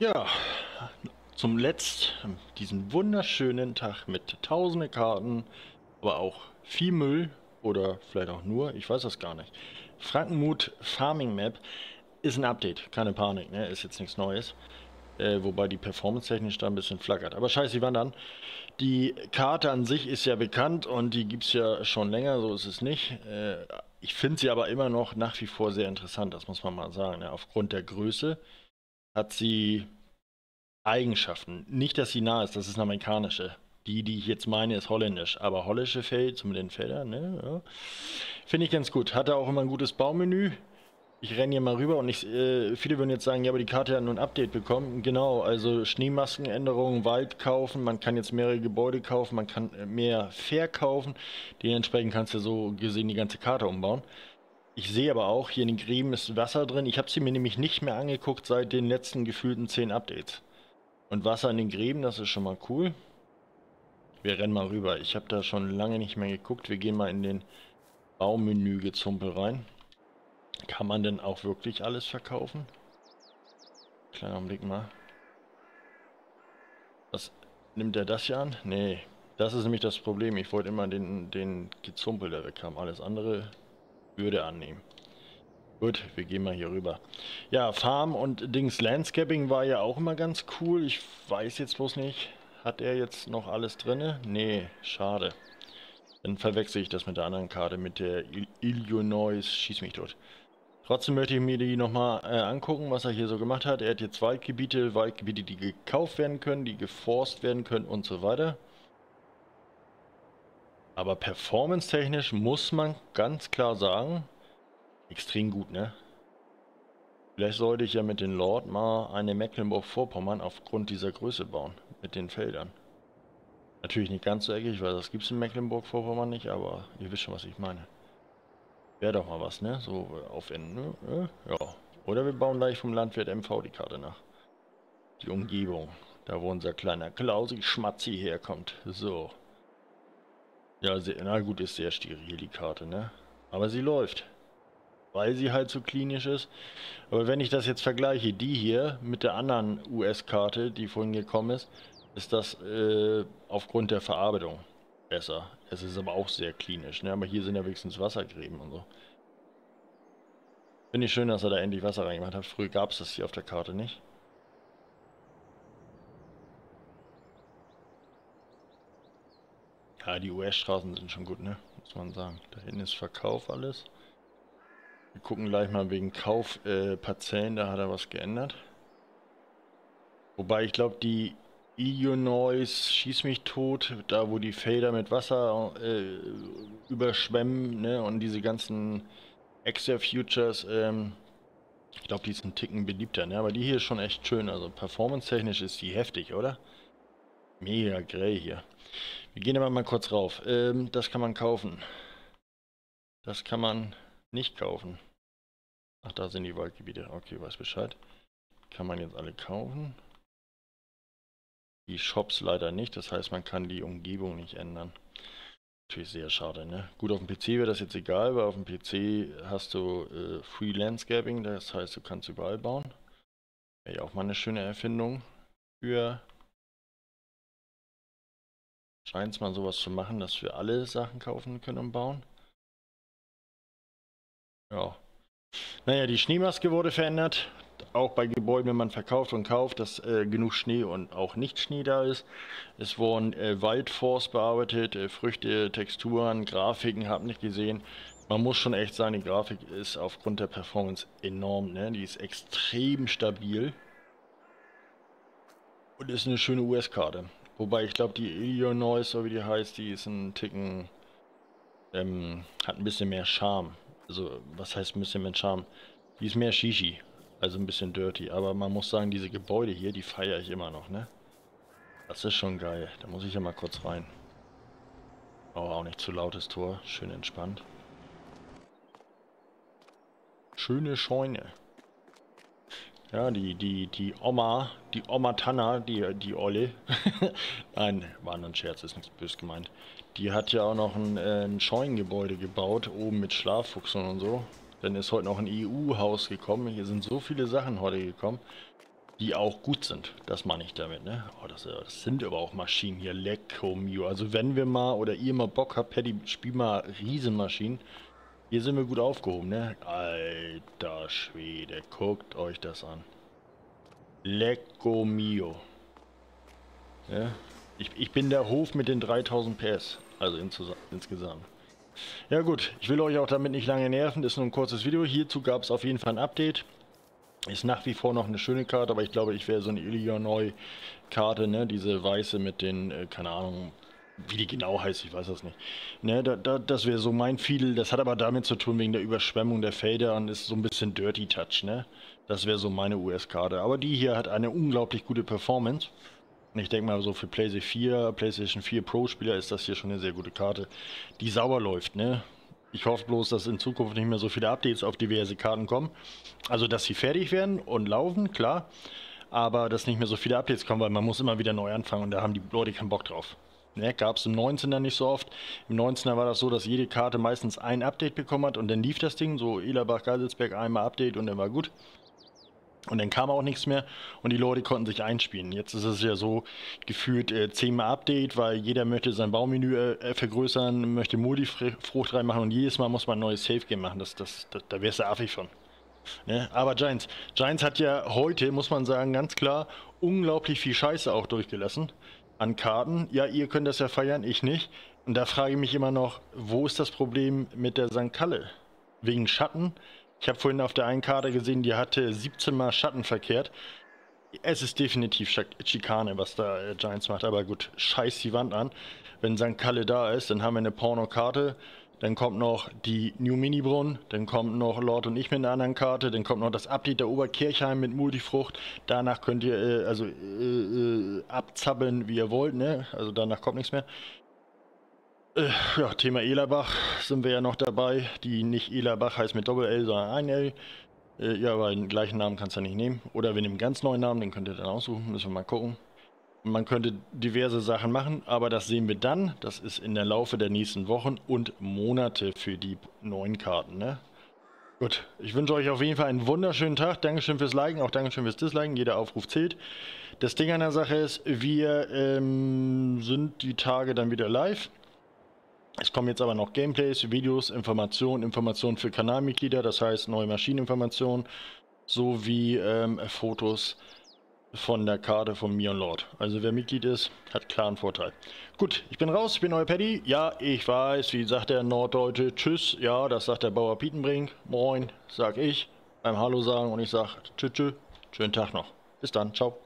Ja, zum Letzt diesen wunderschönen Tag mit tausende Karten, aber auch viel Müll oder vielleicht auch nur, ich weiß das gar nicht. Frankenmut Farming Map ist ein Update, keine Panik, ne? ist jetzt nichts Neues. Äh, wobei die Performance technisch da ein bisschen flackert. Aber scheiße, die wandern. Die Karte an sich ist ja bekannt und die gibt es ja schon länger, so ist es nicht. Äh, ich finde sie aber immer noch nach wie vor sehr interessant, das muss man mal sagen. Ne? Aufgrund der Größe hat sie Eigenschaften. Nicht, dass sie nah ist, das ist eine amerikanische. Die, die ich jetzt meine, ist holländisch. Aber holländische Feld, mit den Feldern, ne? Ja. Finde ich ganz gut. Hatte auch immer ein gutes Baumenü. Ich renne hier mal rüber und ich, äh, viele würden jetzt sagen, ja, aber die Karte hat nur ein Update bekommen. Genau, also Schneemaskenänderungen, Wald kaufen, man kann jetzt mehrere Gebäude kaufen, man kann äh, mehr verkaufen. Dementsprechend kannst du so gesehen die ganze Karte umbauen. Ich sehe aber auch, hier in den Gräben ist Wasser drin. Ich habe sie mir nämlich nicht mehr angeguckt seit den letzten gefühlten 10 Updates. Und Wasser in den Gräben, das ist schon mal cool. Wir rennen mal rüber. Ich habe da schon lange nicht mehr geguckt. Wir gehen mal in den Baumenü-Gezumpel rein. Kann man denn auch wirklich alles verkaufen? Kleiner Blick mal. Was nimmt er das hier an? Nee, das ist nämlich das Problem. Ich wollte immer den, den Gezumpel, der wegkam. Alles andere würde annehmen. Gut, wir gehen mal hier rüber. Ja, Farm und Dings Landscaping war ja auch immer ganz cool. Ich weiß jetzt bloß nicht, hat er jetzt noch alles drin? Nee, schade. Dann verwechsel ich das mit der anderen Karte, mit der Illinois. Schieß mich dort. Trotzdem möchte ich mir die nochmal äh, angucken, was er hier so gemacht hat. Er hat jetzt Waldgebiete, Waldgebiete, die gekauft werden können, die geforst werden können und so weiter. Aber performance-technisch muss man ganz klar sagen, extrem gut, ne? Vielleicht sollte ich ja mit den Lord mal eine Mecklenburg-Vorpommern aufgrund dieser Größe bauen, mit den Feldern. Natürlich nicht ganz so eckig, weil das gibt es in Mecklenburg-Vorpommern nicht, aber ihr wisst schon, was ich meine. Wäre doch mal was, ne? So aufwenden, ne? Ja. Oder wir bauen gleich vom Landwirt MV die Karte nach. Die Umgebung. Da wo unser kleiner Klausi Schmatzi herkommt. So. Ja, sehr, na gut, ist sehr steril die Karte, ne? Aber sie läuft. Weil sie halt so klinisch ist. Aber wenn ich das jetzt vergleiche, die hier mit der anderen US-Karte, die vorhin gekommen ist, ist das äh, aufgrund der Verarbeitung besser. Es ist aber auch sehr klinisch, ne? Aber hier sind ja wenigstens Wassergräben und so. Finde ich schön, dass er da endlich Wasser reingemacht hat. Früher gab es das hier auf der Karte nicht. Die US-Straßen sind schon gut, ne? Muss man sagen. Da hinten ist Verkauf alles. Wir gucken gleich mal wegen Kaufparzellen, äh, da hat er was geändert. Wobei ich glaube, die Illinois schieß mich tot, da wo die Felder mit Wasser äh, überschwemmen, ne? Und diese ganzen Exia Futures, ähm, ich glaube, die sind einen Ticken beliebter, ne? Aber die hier ist schon echt schön. Also performance-technisch ist die heftig, oder? Mega grell hier. Wir gehen aber mal kurz rauf. Ähm, das kann man kaufen. Das kann man nicht kaufen. Ach, da sind die Waldgebiete. Okay, weiß Bescheid. Kann man jetzt alle kaufen. Die Shops leider nicht. Das heißt, man kann die Umgebung nicht ändern. Natürlich sehr schade, ne? Gut, auf dem PC wäre das jetzt egal, weil auf dem PC hast du äh, Free Landscaping. Das heißt, du kannst überall bauen. Wäre ja auch mal eine schöne Erfindung für scheint es mal sowas zu machen, dass wir alle Sachen kaufen können und bauen. Ja. Naja, die Schneemaske wurde verändert. Auch bei Gebäuden, wenn man verkauft und kauft, dass äh, genug Schnee und auch nicht Schnee da ist. Es wurden äh, Waldforce bearbeitet, äh, Früchte, Texturen, Grafiken, hab nicht gesehen. Man muss schon echt sagen, die Grafik ist aufgrund der Performance enorm. Ne? Die ist extrem stabil. Und ist eine schöne US-Karte. Wobei ich glaube, die Illinois, so wie die heißt, die ist ein Ticken, ähm, hat ein bisschen mehr Charme. Also, was heißt ein bisschen mehr Charme? Die ist mehr Shishi, also ein bisschen dirty. Aber man muss sagen, diese Gebäude hier, die feiere ich immer noch, ne? Das ist schon geil. Da muss ich ja mal kurz rein. Oh, auch nicht zu lautes Tor. Schön entspannt. Schöne Scheune. Ja, die, die, die Oma, die Oma Tanna, die, die Olle, nein, war nur ein Scherz, ist nichts böse gemeint. Die hat ja auch noch ein, äh, ein Scheunengebäude gebaut, oben mit Schlaffuchsen und so. Dann ist heute noch ein EU-Haus gekommen. Hier sind so viele Sachen heute gekommen. die auch gut sind. Das meine ich damit, ne? Oh, das, das, sind aber auch Maschinen hier. Lecco mio. Also wenn wir mal oder ihr mal Bock habt, Paddy, spiel mal Riesenmaschinen. Hier sind wir gut aufgehoben, ne? Alter Schwede, guckt euch das an. Lecco mio. Ja? Ich, ich bin der Hof mit den 3000 PS. Also insgesamt. Ja gut, ich will euch auch damit nicht lange nerven. Das ist nur ein kurzes Video. Hierzu gab es auf jeden Fall ein Update. Ist nach wie vor noch eine schöne Karte, aber ich glaube, ich wäre so eine Illinois-Karte, ne? Diese weiße mit den, äh, keine Ahnung, wie die genau heißt, ich weiß das nicht. Ne, da, da, das wäre so mein Feel. Das hat aber damit zu tun, wegen der Überschwemmung der Felder und ist so ein bisschen Dirty Touch, ne? Das wäre so meine US-Karte. Aber die hier hat eine unglaublich gute Performance. Und ich denke mal, so für PlayStation 4, PlayStation 4 Pro-Spieler ist das hier schon eine sehr gute Karte, die sauber läuft, ne? Ich hoffe bloß, dass in Zukunft nicht mehr so viele Updates auf diverse Karten kommen. Also, dass sie fertig werden und laufen, klar. Aber dass nicht mehr so viele Updates kommen, weil man muss immer wieder neu anfangen und da haben die Leute keinen Bock drauf. Ne, Gab es im 19er nicht so oft. Im 19er war das so, dass jede Karte meistens ein Update bekommen hat und dann lief das Ding. So Elerbach, Geiselsberg einmal Update und dann war gut. Und dann kam auch nichts mehr und die Leute konnten sich einspielen. Jetzt ist es ja so gefühlt äh, zehnmal Update, weil jeder möchte sein Baumenü äh, vergrößern, möchte Multifrucht reinmachen und jedes Mal muss man ein neues Safe Game machen. Das, das, das da wärst du affig von. Ne? Aber Giants, Giants hat ja heute, muss man sagen, ganz klar unglaublich viel Scheiße auch durchgelassen an Karten. Ja, ihr könnt das ja feiern, ich nicht. Und da frage ich mich immer noch, wo ist das Problem mit der St. Kalle? Wegen Schatten? Ich habe vorhin auf der einen Karte gesehen, die hatte 17 Mal Schatten verkehrt. Es ist definitiv Schikane, was da äh, Giants macht, aber gut, scheiß die Wand an. Wenn St. Kalle da ist, dann haben wir eine Porno-Karte, dann kommt noch die New Mini-Brunn, dann kommt noch Lord und ich mit einer anderen Karte, dann kommt noch das Update der Oberkirchheim mit Multifrucht. Danach könnt ihr äh, also äh, äh, abzappeln, wie ihr wollt, ne? Also danach kommt nichts mehr. Äh, ja, Thema Elerbach sind wir ja noch dabei. Die nicht Elerbach heißt mit Doppel-L, sondern ein L. Äh, ja, aber den gleichen Namen kannst du ja nicht nehmen. Oder wir nehmen einen ganz neuen Namen, den könnt ihr dann aussuchen. Müssen wir mal gucken. Man könnte diverse Sachen machen, aber das sehen wir dann. Das ist in der Laufe der nächsten Wochen und Monate für die neuen Karten, ne? Gut, ich wünsche euch auf jeden Fall einen wunderschönen Tag. Dankeschön fürs Liken, auch Dankeschön fürs Disliken. Jeder Aufruf zählt. Das Ding an der Sache ist, wir ähm, sind die Tage dann wieder live. Es kommen jetzt aber noch Gameplays, Videos, Informationen, Informationen für Kanalmitglieder, das heißt neue Maschineninformationen, sowie ähm, Fotos von der Karte von Mion Lord. Also wer Mitglied ist, hat klaren Vorteil. Gut, ich bin raus, ich bin euer Paddy. Ja, ich weiß, wie sagt der Norddeutsche, tschüss. Ja, das sagt der Bauer Pietenbrink. Moin, sag ich. Beim Hallo sagen und ich sag tschüss, tschüss. Schönen Tag noch. Bis dann, ciao.